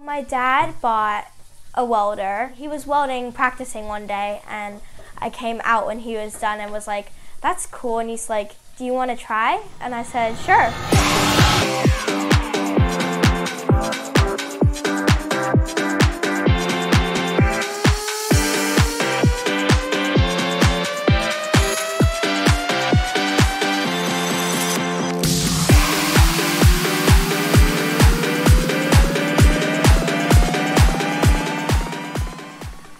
My dad bought a welder. He was welding, practicing one day, and I came out when he was done and was like, that's cool. And he's like, do you want to try? And I said, sure.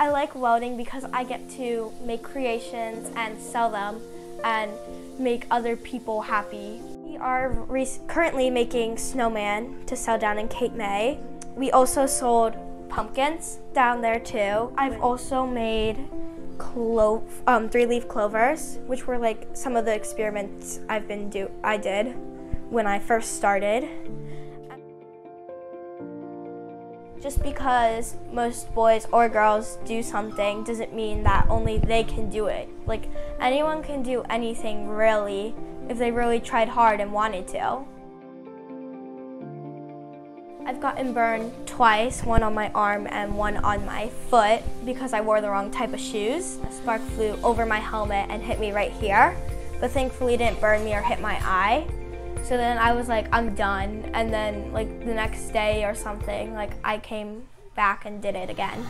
I like welding because I get to make creations and sell them and make other people happy. We are currently making snowman to sell down in Cape May. We also sold pumpkins down there too. I've also made clo um, three-leaf clovers, which were like some of the experiments I've been do I did when I first started. Just because most boys or girls do something doesn't mean that only they can do it. Like anyone can do anything really if they really tried hard and wanted to. I've gotten burned twice, one on my arm and one on my foot because I wore the wrong type of shoes. A spark flew over my helmet and hit me right here, but thankfully it didn't burn me or hit my eye. So then I was like, I'm done. And then like the next day or something, like I came back and did it again.